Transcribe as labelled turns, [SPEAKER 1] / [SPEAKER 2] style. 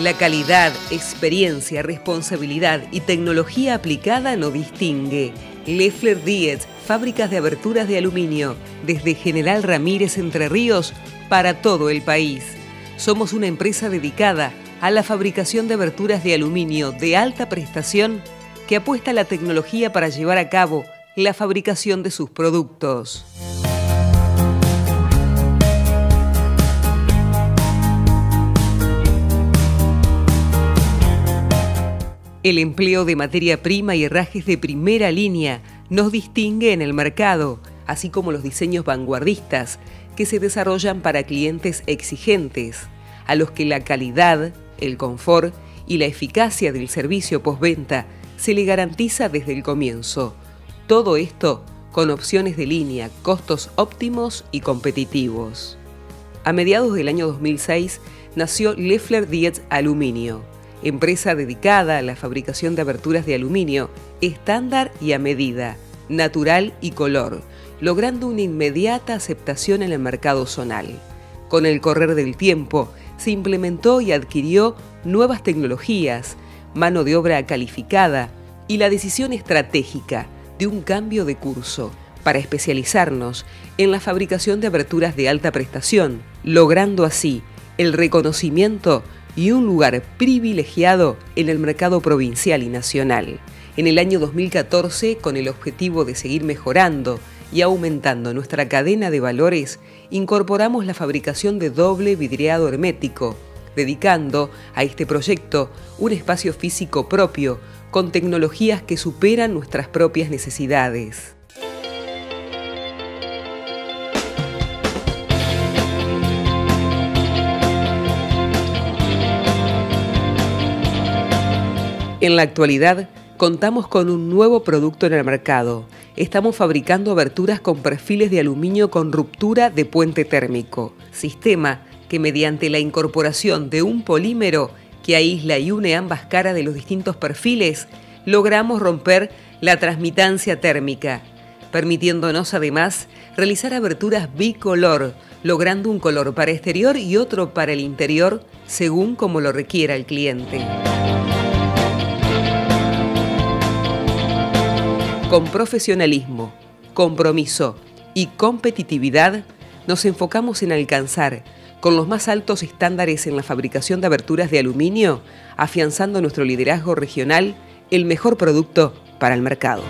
[SPEAKER 1] La calidad, experiencia, responsabilidad y tecnología aplicada no distingue. Leffler Dietz, fábricas de aberturas de aluminio, desde General Ramírez Entre Ríos para todo el país. Somos una empresa dedicada a la fabricación de aberturas de aluminio de alta prestación que apuesta a la tecnología para llevar a cabo la fabricación de sus productos. El empleo de materia prima y herrajes de primera línea nos distingue en el mercado, así como los diseños vanguardistas que se desarrollan para clientes exigentes, a los que la calidad, el confort y la eficacia del servicio postventa se le garantiza desde el comienzo. Todo esto con opciones de línea, costos óptimos y competitivos. A mediados del año 2006 nació Leffler Dietz Aluminio empresa dedicada a la fabricación de aberturas de aluminio estándar y a medida, natural y color, logrando una inmediata aceptación en el mercado zonal. Con el correr del tiempo, se implementó y adquirió nuevas tecnologías, mano de obra calificada y la decisión estratégica de un cambio de curso para especializarnos en la fabricación de aberturas de alta prestación, logrando así el reconocimiento y un lugar privilegiado en el mercado provincial y nacional. En el año 2014, con el objetivo de seguir mejorando y aumentando nuestra cadena de valores, incorporamos la fabricación de doble vidriado hermético, dedicando a este proyecto un espacio físico propio con tecnologías que superan nuestras propias necesidades. En la actualidad, contamos con un nuevo producto en el mercado. Estamos fabricando aberturas con perfiles de aluminio con ruptura de puente térmico, sistema que mediante la incorporación de un polímero que aísla y une ambas caras de los distintos perfiles, logramos romper la transmitancia térmica, permitiéndonos además realizar aberturas bicolor, logrando un color para exterior y otro para el interior según como lo requiera el cliente. Con profesionalismo, compromiso y competitividad, nos enfocamos en alcanzar, con los más altos estándares en la fabricación de aberturas de aluminio, afianzando nuestro liderazgo regional, el mejor producto para el mercado.